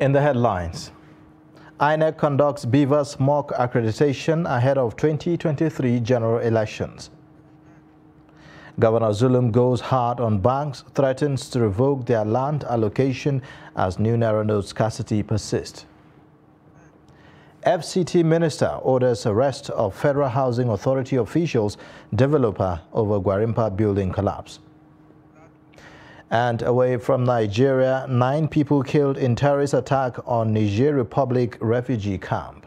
In the headlines, INEC conducts BVAS mock accreditation ahead of 2023 general elections. Governor Zulum goes hard on banks, threatens to revoke their land allocation as new Naira note scarcity persists. FCT minister orders arrest of Federal Housing Authority officials developer over Gwarinpa building collapse. And away from Nigeria, nine people killed in terrorist attack on Niger Republic refugee camp.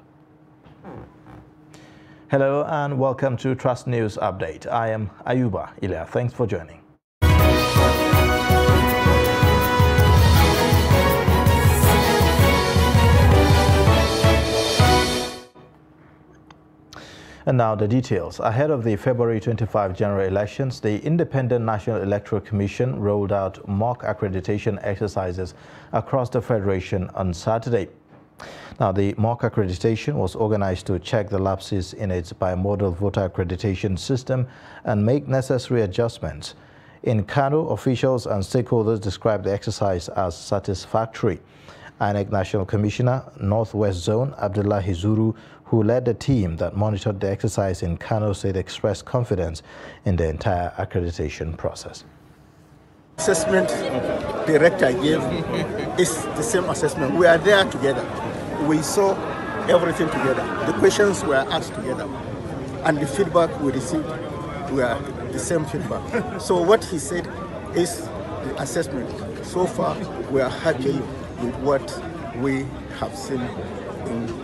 Hello and welcome to Trust News Update. I am Ayuba Ilya. Thanks for joining. And now the details. Ahead of the February 25 general elections, the Independent National Electoral Commission rolled out mock accreditation exercises across the Federation on Saturday. Now, the mock accreditation was organized to check the lapses in its bimodal voter accreditation system and make necessary adjustments. In Kano, officials and stakeholders described the exercise as satisfactory. INEC National Commissioner, Northwest Zone, Abdullahi Zuru, who led the team that monitored the exercise in Kano, said expressed confidence in the entire accreditation process. Assessment director gave is the same assessment. We are there together. We saw everything together. The questions were asked together. And the feedback we received were the same feedback. so what he said is the assessment. So far, we are happy with what we have seen in,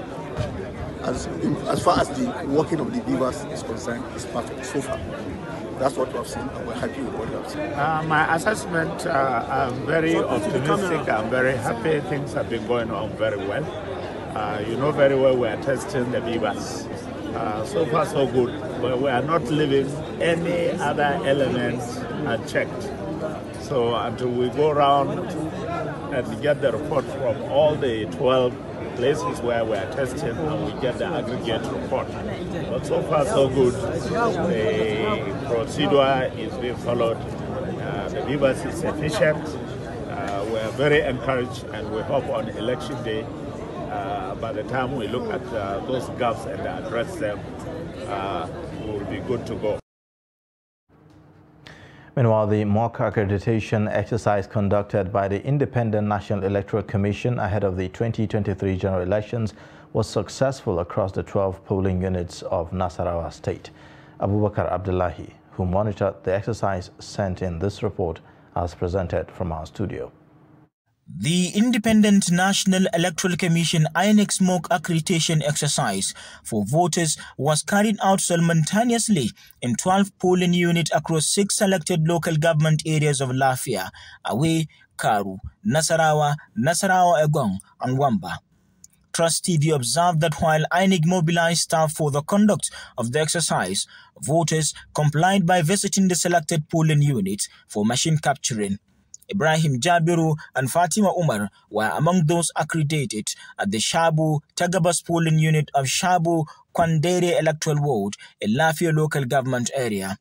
as, as far as the working of the BVAS is concerned, is perfect so far. That's what we have seen, and we're happy with what we have seen. Uh, my assessment, uh, I'm very optimistic. I'm very happy. Things have been going on very well. Uh, you know very well we are testing the BVAS. Uh, so far, so good. But we are not leaving any other elements unchecked. So until we go around and get the report from all the 12 places where we are testing and we get the aggregate report. But so far so good. The procedure is being followed. Uh, the BVAS is efficient. Uh, we are very encouraged and we hope on election day, uh, by the time we look at uh, those gaps and address them, uh, we will be good to go. Meanwhile, the mock accreditation exercise conducted by the Independent National Electoral Commission ahead of the 2023 general elections was successful across the 12 polling units of Nasarawa State. Abubakar Abdullahi, who monitored the exercise, sent in this report as presented from our studio. The Independent National Electoral Commission INEC mock accreditation exercise for voters was carried out simultaneously in 12 polling units across six selected local government areas of Lafia, Awe, Karu, Nasarawa, Nasarawa Eggon, and Wamba. Trust TV observed that while INEC mobilized staff for the conduct of the exercise, voters complied by visiting the selected polling units for machine capturing. Ibrahim Jabiru and Fatima Umar were among those accredited at the Shabu Tagabas polling unit of Shabu Kwandere electoral ward in Lafia local government area.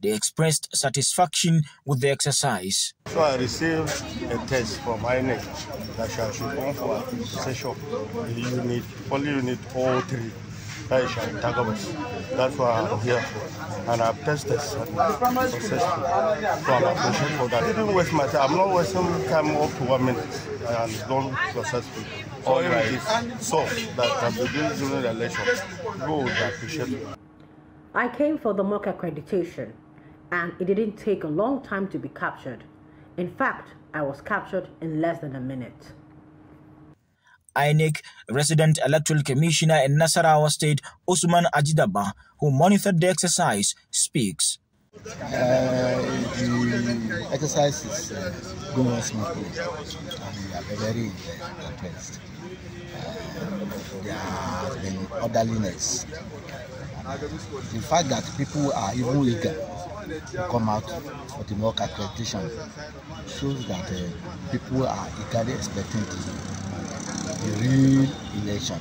They expressed satisfaction with the exercise. So I received a test from INEC that I should go for session unit, only unit 03. Aisha Tagabas. That's what I'm here for. And I've tested successfully. So I'm appreciative for that. I didn't waste my time. I'm not wasting time up to one minute. And it's done successfully. All right. So that I've been doing during the election. People would appreciate it. I came for the mock accreditation and it didn't take a long time to be captured. In fact, I was captured in less than a minute. INEC resident electoral commissioner in Nasarawa State, Usman Ajidagba, who monitored the exercise, speaks. Uh, the exercise is uh, going smoothly and we are very impressed. Uh, there has been orderliness. The fact that people are even eager to come out for the mock accreditation shows that uh, people are eagerly expecting the, the real election.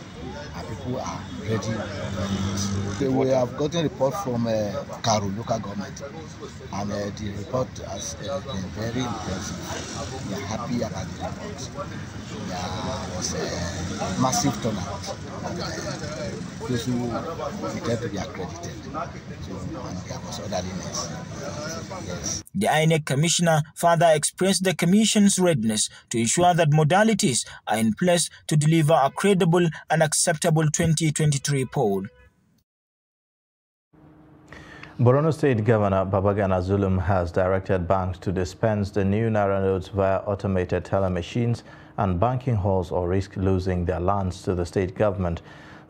and people are ready. We have gotten report from uh, Karu local government, and uh, the report has uh, been very impressive. We are happy about the report. There was a massive turnout. And, uh, those who pretend to be accredited, so, and there was orderliness. Yes. The INEC commissioner further expressed the commission's readiness to ensure that modalities are in place to deliver a credible and acceptable 2023 poll. Borno State Governor Babagana Zulum has directed banks to dispense the new Naira notes via automated teller machines and banking halls or risk losing their lands to the state government.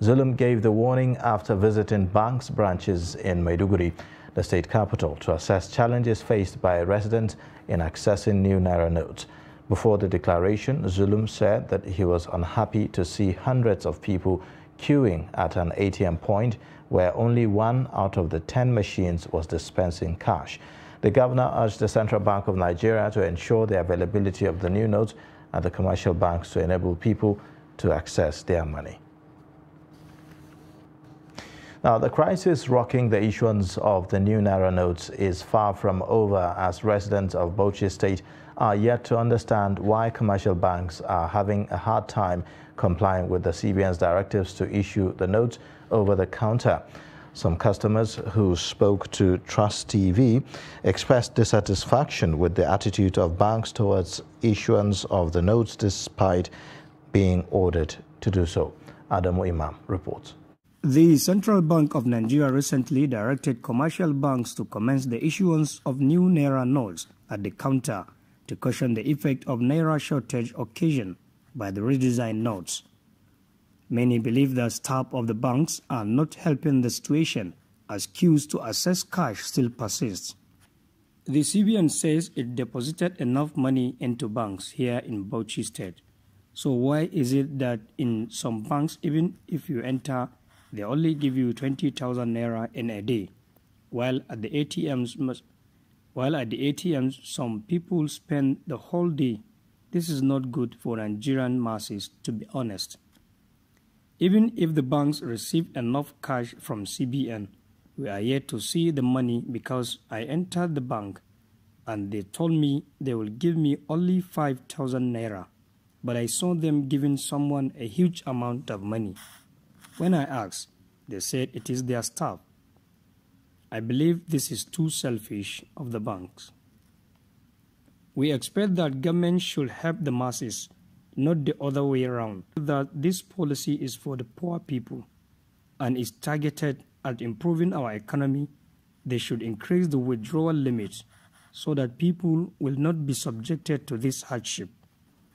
Zulum gave the warning after visiting banks branches in Maiduguri, the state capital, to assess challenges faced by residents in accessing new Naira notes. Before the declaration, Zulum said that he was unhappy to see hundreds of people queuing at an ATM point where only one out of the 10 machines was dispensing cash. The governor urged the Central Bank of Nigeria to ensure the availability of the new notes at the commercial banks to enable people to access their money. Now, the crisis rocking the issuance of the new Naira notes is far from over as residents of Bauchi State are yet to understand why commercial banks are having a hard time complying with the CBN's directives to issue the notes over the counter. Some customers who spoke to Trust TV expressed dissatisfaction with the attitude of banks towards issuance of the notes despite being ordered to do so. Adamu Imam reports. The Central Bank of Nigeria recently directed commercial banks to commence the issuance of new Naira notes at the counter to cushion the effect of Naira shortage occasioned by the redesigned notes. Many believe that staff of the banks are not helping the situation as queues to access cash still persist. The CBN says it deposited enough money into banks here in Bauchi State. So why is it that in some banks, even if you enter, they only give you 20,000 naira in a day, while at the ATMs, while at the ATMs, some people spend the whole day this is not good for Nigerian masses, to be honest. Even if the banks receive enough cash from CBN, we are yet to see the money because I entered the bank and they told me they will give me only 5,000 naira. But I saw them giving someone a huge amount of money. When I asked, they said it is their staff. I believe this is too selfish of the banks. We expect that government should help the masses, not the other way around. That this policy is for the poor people and is targeted at improving our economy, they should increase the withdrawal limit so that people will not be subjected to this hardship.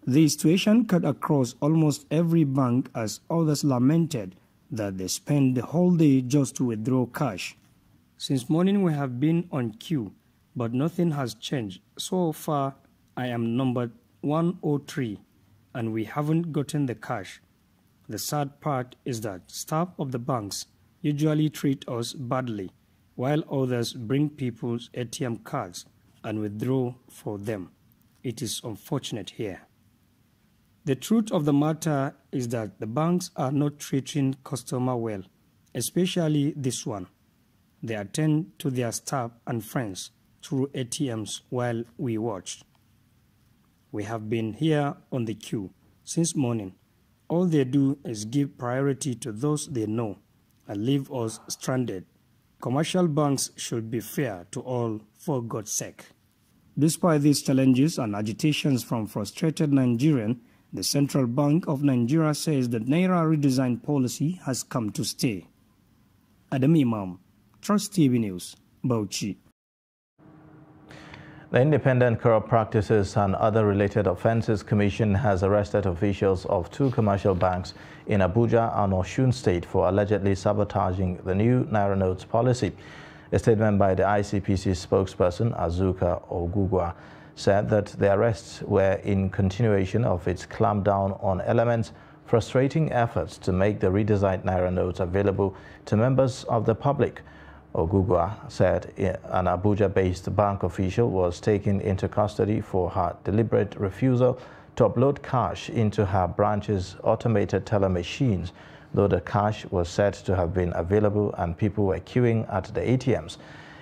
The situation cut across almost every bank as others lamented that they spend the whole day just to withdraw cash. Since morning we have been on queue but nothing has changed. So far, I am number 103 and we haven't gotten the cash. The sad part is that staff of the banks usually treat us badly, while others bring people's ATM cards and withdraw for them. It is unfortunate here. The truth of the matter is that the banks are not treating customer well, especially this one. They attend to their staff and friends through ATMs while we watched. We have been here on the queue since morning. All they do is give priority to those they know and leave us stranded. Commercial banks should be fair to all for God's sake. Despite these challenges and agitations from frustrated Nigerians, the Central Bank of Nigeria says that Naira redesign policy has come to stay. Adam Imam, Trust TV News, Bauchi. The Independent Corrupt Practices and Other Related Offences Commission has arrested officials of two commercial banks in Abuja and Osun State for allegedly sabotaging the new Naira Notes policy. A statement by the ICPC spokesperson, Azuka Ogugua, said that the arrests were in continuation of its clampdown on elements frustrating efforts to make the redesigned Naira Notes available to members of the public. Ogugua said an Abuja-based bank official was taken into custody for her deliberate refusal to upload cash into her branch's automated teller machines though the cash was said to have been available and people were queuing at the ATMs.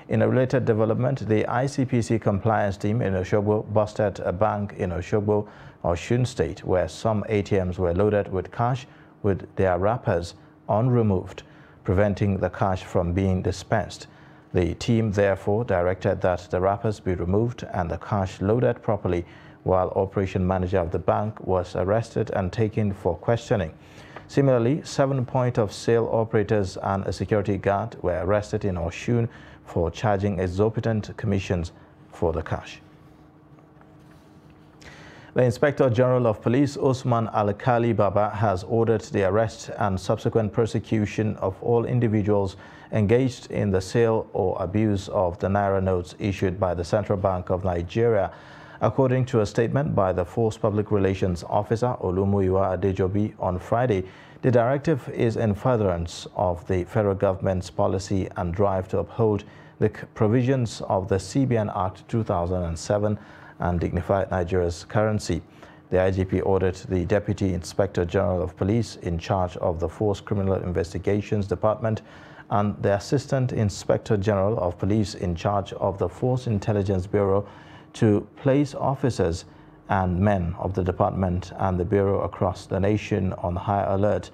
In a related development, the ICPC compliance team in Osogbo busted a bank in Osogbo, Osun State, where some ATMs were loaded with cash with their wrappers unremoved, preventing the cash from being dispensed. The team therefore directed that the wrappers be removed and the cash loaded properly, while operation manager of the bank was arrested and taken for questioning. Similarly, seven point of sale operators and a security guard were arrested in Osun for charging exorbitant commissions for the cash. The Inspector General of Police, Usman Alkali Baba, has ordered the arrest and subsequent prosecution of all individuals engaged in the sale or abuse of the Naira notes issued by the Central Bank of Nigeria. According to a statement by the Force Public Relations Officer, Olumuyiwa Adejobi, on Friday, the directive is in furtherance of the federal government's policy and drive to uphold the provisions of the CBN Act 2007 and dignify Nigeria's currency. The IGP ordered the Deputy Inspector General of Police in charge of the Force Criminal Investigations Department and the Assistant Inspector General of Police in charge of the Force Intelligence Bureau to place officers and men of the department and the Bureau across the nation on high alert.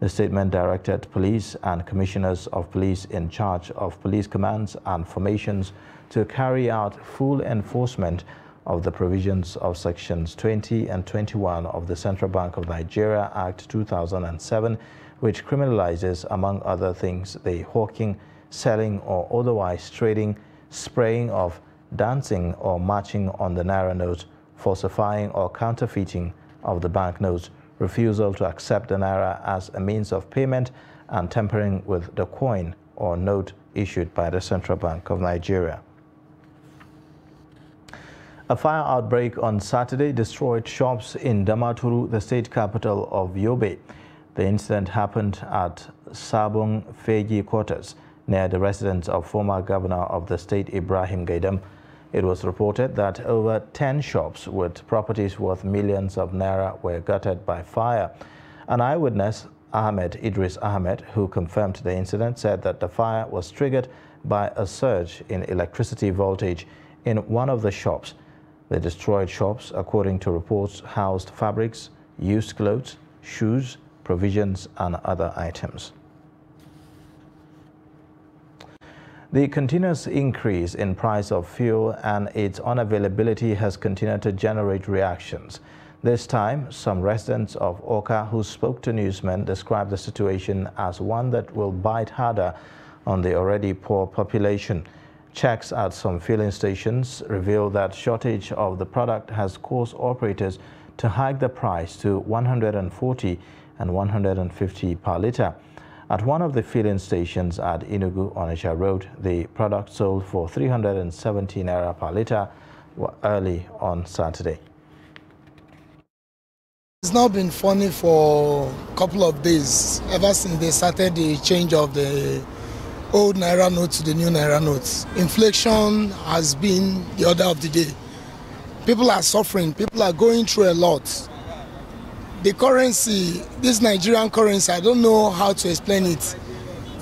The statement directed police and commissioners of police in charge of police commands and formations to carry out full enforcement of the provisions of sections 20 and 21 of the Central Bank of Nigeria Act 2007, which criminalizes, among other things, the hawking, selling, or otherwise trading, spraying of, dancing, or marching on the Naira note falsifying or counterfeiting of the banknotes, refusal to accept the naira as a means of payment, and tampering with the coin or note issued by the Central Bank of Nigeria. A fire outbreak on Saturday destroyed shops in Damaturu, the state capital of Yobe. The incident happened at Sabong Feji quarters near the residence of former governor of the state Ibrahim Gaidam. It was reported that over 10 shops with properties worth millions of naira were gutted by fire. An eyewitness, Ahmed Idris Ahmed, who confirmed the incident, said that the fire was triggered by a surge in electricity voltage in one of the shops. The destroyed shops, according to reports, housed fabrics, used clothes, shoes, provisions, and other items. The continuous increase in price of fuel and its unavailability has continued to generate reactions. This time, some residents of Awka who spoke to newsmen described the situation as one that will bite harder on the already poor population. Checks at some filling stations reveal that shortage of the product has caused operators to hike the price to 140 and 150 per litre. At one of the filling stations at Enugu Onitsha Road, the product sold for 317 naira per litre early on Saturday. It's now been funny for a couple of days, ever since they started the change of the old Naira notes to the new Naira notes. Inflation has been the order of the day. People are suffering, people are going through a lot the currency, this Nigerian currency, I don't know how to explain it.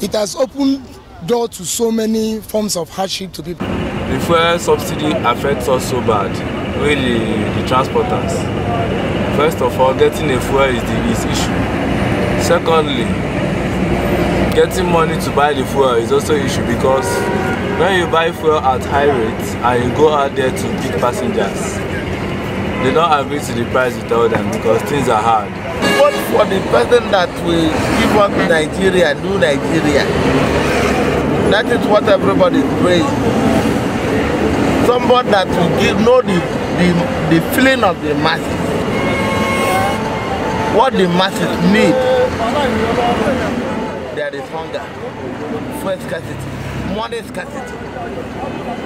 It has opened door to so many forms of hardship to people. The fuel subsidy affects us so bad, really the transporters. First of all, getting a fuel is the is issue. Secondly, getting money to buy the fuel is also issue because when you buy fuel at high rates and you go out there to pick passengers, they don't agree to the price you tell them because things are hard. What for the person that will give up Nigeria, new Nigeria? That is what everybody is. Somebody that will give know the, the, the feeling of the masses. What the masses need. There is hunger, food scarcity, money scarcity,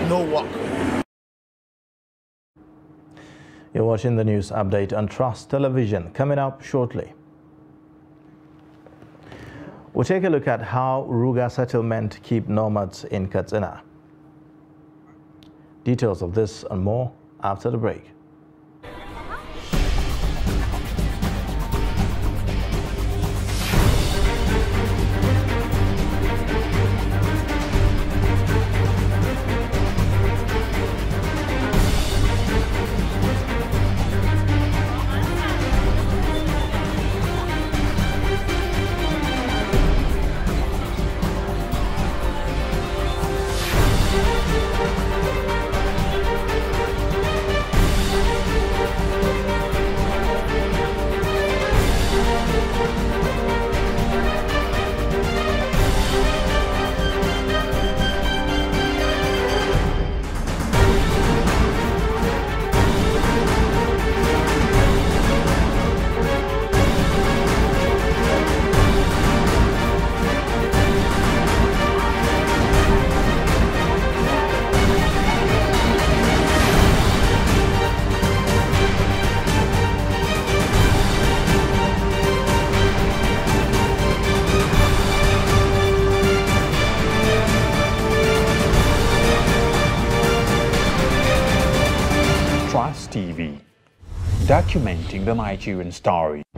no work. You're watching the news update on Trust Television. Coming up shortly. We'll take a look at how Ruga settlement keep nomads in Katsina. Details of this and more after the break. Documenting the Nigerian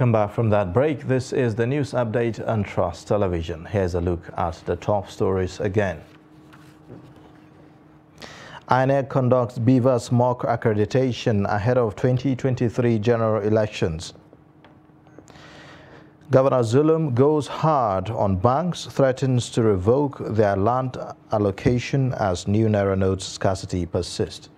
Welcome back from that break. This is the news update on Trust Television. Here's a look at the top stories again. INEC conducts BVAS mock accreditation ahead of 2023 general elections. Governor Zulum goes hard on banks, threatens to revoke their land allocation as new Naira notes scarcity persists.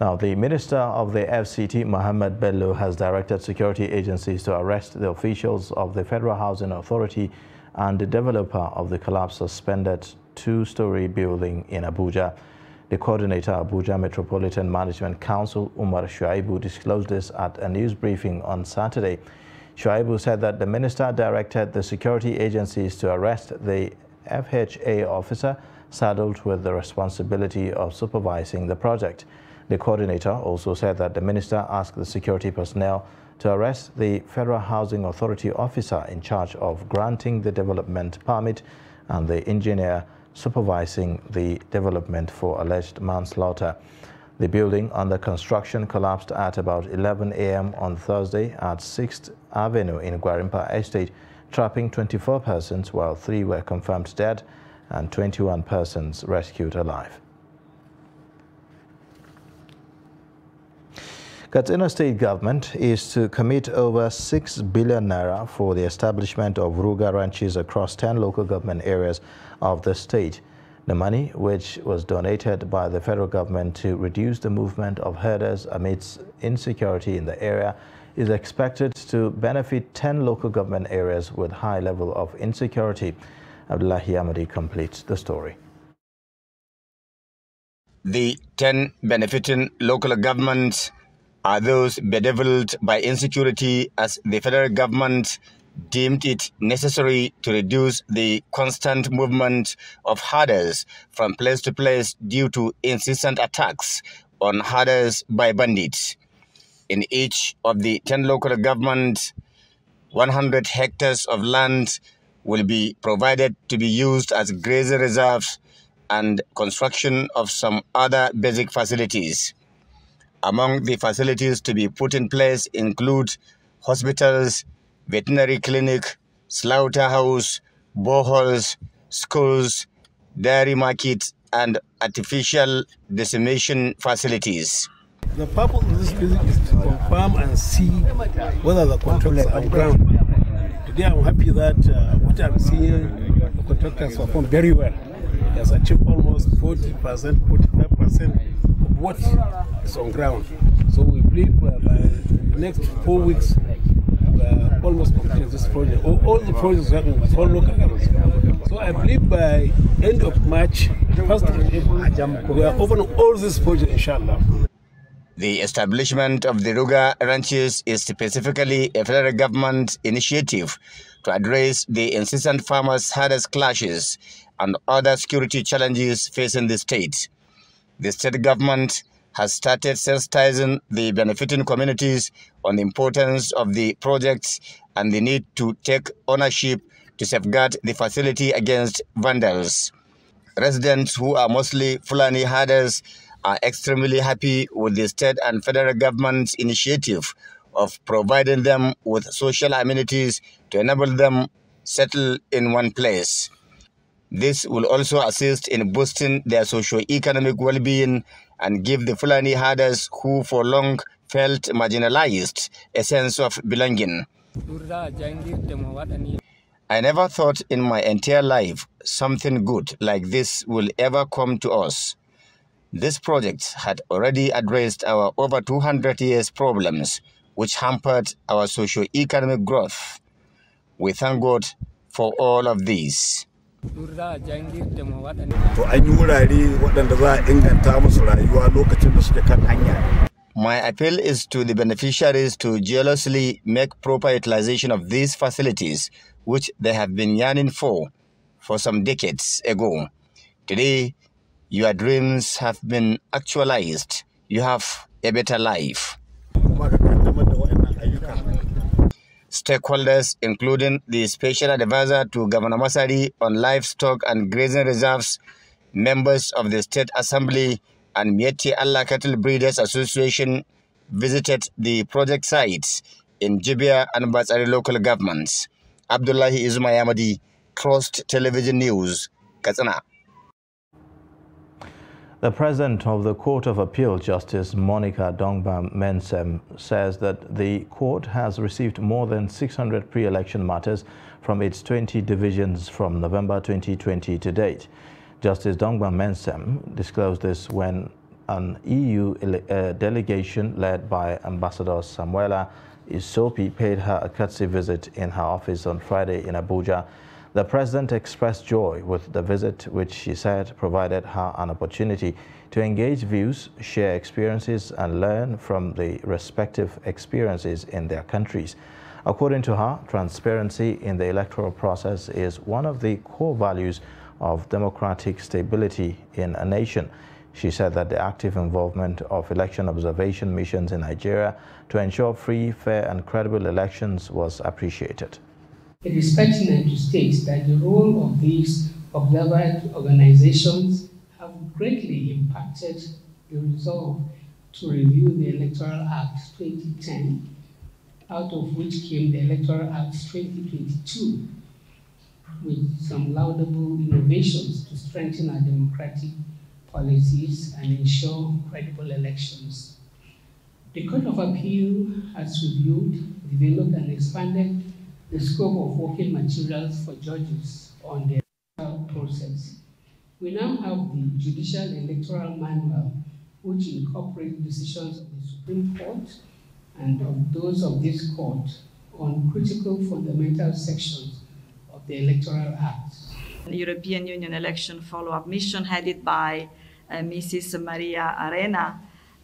Now, the Minister of the FCT, Mohammed Bello, has directed security agencies to arrest the officials of the Federal Housing Authority and the developer of the collapsed suspended two-story building in Abuja. The coordinator, of Abuja Metropolitan Management Council, Umar Shuaibu, disclosed this at a news briefing on Saturday. Shuaibu said that the minister directed the security agencies to arrest the FHA officer saddled with the responsibility of supervising the project. The coordinator also said that the minister asked the security personnel to arrest the Federal Housing Authority officer in charge of granting the development permit and the engineer supervising the development for alleged manslaughter. The building under construction collapsed at about 11 a.m. on Thursday at 6th Avenue in Gwarinpa Estate, trapping 24 persons while three were confirmed dead and 21 persons rescued alive. Katsina state government is to commit over 6 billion naira for the establishment of Ruga ranches across 10 local government areas of the state. The money, which was donated by the federal government to reduce the movement of herders amidst insecurity in the area, is expected to benefit 10 local government areas with high level of insecurity. Abdullahi Amadi completes the story. The 10 benefiting local governments are those bedeviled by insecurity as the federal government deemed it necessary to reduce the constant movement of herders from place to place due to incessant attacks on herders by bandits. In each of the 10 local governments, 100 hectares of land will be provided to be used as grazing reserves and construction of some other basic facilities. Among the facilities to be put in place include hospitals, veterinary clinic, slaughterhouse, boreholes, schools, dairy markets, and artificial decimation facilities. The purpose of this visit is to confirm and see whether the contractors are ground. Today I'm happy that uh, what I'm seeing, the contractors perform very well. He has achieved almost 40%, 45% what is on ground. So we believe uh, by the next four weeks, almost complete this project. All, all the projects happen with all local governments. So I believe by end of March, first of April, we are opening all these projects, inshallah. The establishment of the Ruga ranches is specifically a federal government initiative to address the incessant farmers' hardest clashes and other security challenges facing the state the state government has started sensitizing the benefiting communities on the importance of the projects and the need to take ownership to safeguard the facility against vandals. Residents who are mostly Fulani herders are extremely happy with the state and federal government's initiative of providing them with social amenities to enable them settle in one place. This will also assist in boosting their socio-economic well-being and give the Fulani herders who for long felt marginalized a sense of belonging. I never thought in my entire life something good like this will ever come to us. This project had already addressed our over 200 years problems which hampered our socio-economic growth. We thank God for all of these. To an yi wurare waɗanda za a inganta musu rayuwa lokacin da suke kan hanya. My appeal is to the beneficiaries to jealously make proper utilization of these facilities, which they have been yearning for for some decades ago. Today, your dreams have been actualized. You have a better life. Stakeholders, including the Special Advisor to Governor Masari on Livestock and Grazing Reserves, members of the State Assembly, and Miyetti Allah Cattle Breeders Association visited the project sites in Jibia and Batsari local governments. Abdullahi Izmayamadi, Trust Television News, Katsina. The president of the Court of Appeal, Justice Monica Dongban Mensem, says that the court has received more than 600 pre-election matters from its 20 divisions from November 2020 to date. Justice Dongban Mensem disclosed this when an EU uh, delegation led by Ambassador Samuela Isopi paid her a courtesy visit in her office on Friday in Abuja the president expressed joy with the visit, which she said provided her an opportunity to engage views, share experiences, and learn from the respective experiences in their countries. According to her, transparency in the electoral process is one of the core values of democratic stability in a nation. She said that the active involvement of election observation missions in Nigeria to ensure free, fair, and credible elections was appreciated. It is pertinent to state that the role of these observer organizations have greatly impacted the resolve to review the Electoral Act 2010, out of which came the Electoral Act 2022, with some laudable innovations to strengthen our democratic policies and ensure credible elections. The Court of Appeal has reviewed, developed, and expanded the scope of working materials for judges on the process. We now have the Judicial Electoral Manual, which incorporates decisions of the Supreme Court and of those of this court on critical fundamental sections of the Electoral Act. The European Union election follow-up mission headed by uh, Mrs. Maria Arena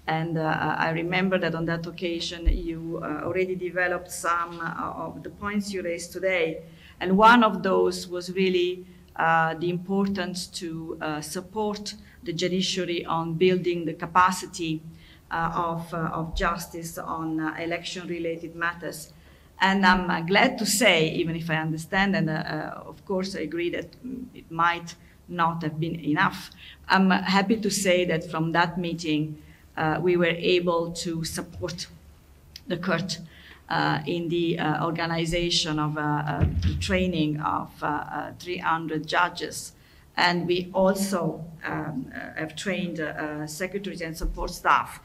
and uh, I remember that on that occasion, you uh, already developed some uh, of the points you raised today. And one of those was really uh, the importance to uh, support the judiciary on building the capacity uh, of, of justice on election-related matters. And I'm glad to say, even if I understand, and of course I agree that it might not have been enough, I'm happy to say that from that meeting, uh, we were able to support the court uh, in the uh, organization of the training of 300 judges. And we also um, have trained secretaries and support staff.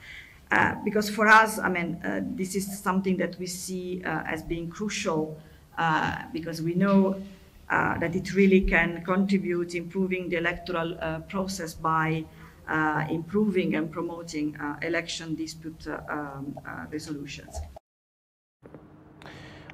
Uh, because for us, I mean, uh, this is something that we see uh, as being crucial because we know that it really can contribute improving the electoral process by uh, improving and promoting uh, election dispute uh, um, resolutions.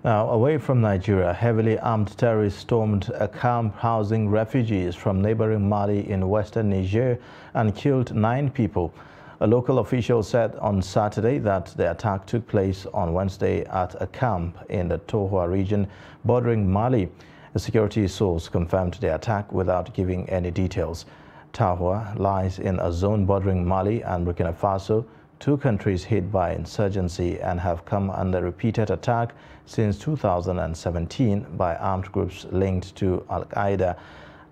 Now, away from Nigeria, heavily armed terrorists stormed a camp housing refugees from neighboring Mali in western Niger and killed nine people. A local official said on Saturday that the attack took place on Wednesday at a camp in the Tahoua region bordering Mali. A security source confirmed the attack without giving any details. Tahoua lies in a zone bordering Mali and Burkina Faso, two countries hit by insurgency and have come under repeated attack since 2017 by armed groups linked to Al-Qaeda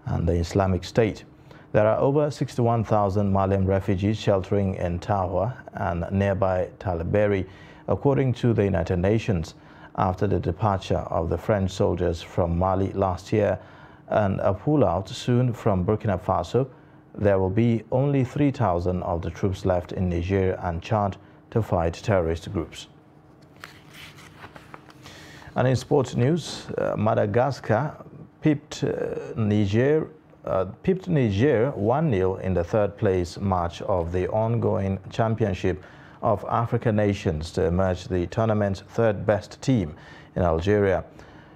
and the Islamic State. There are over 61,000 Malian refugees sheltering in Tahoua and nearby Tillaberi according to the United Nations, after the departure of the French soldiers from Mali last year and a pullout soon from Burkina Faso, there will be only 3,000 of the troops left in Niger and Chad to fight terrorist groups. And in sports news, uh, Madagascar pipped uh, Niger uh, Niger 1-0 in the third place match of the ongoing championship of African nations to emerge the tournament's third best team in Algeria.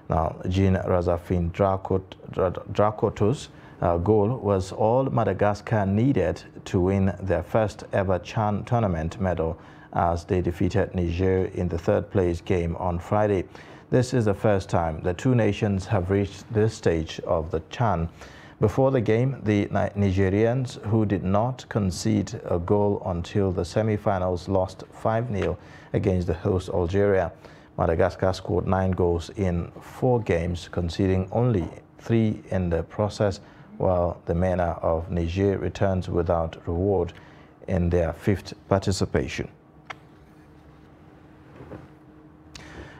Now, Jean Razafindrakoto's uh, goal was all Madagascar needed to win their first ever CHAN tournament medal as they defeated Niger in the third place game on Friday. This is the first time the two nations have reached this stage of the CHAN. Before the game, the Nigerians, who did not concede a goal until the semi-finals, lost 5-0 against the host Algeria. Madagascar scored nine goals in four games, conceding only three in the process, while the MENA of Niger returns without reward in their fifth participation.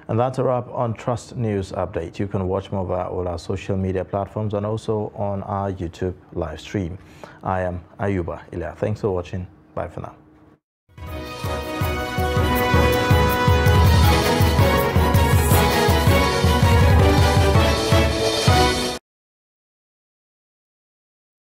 And that's a wrap on Trust News Update. You can watch more via all our social media platforms and also on our YouTube live stream. I am Ayuba Ilya. Thanks for watching. Bye for now.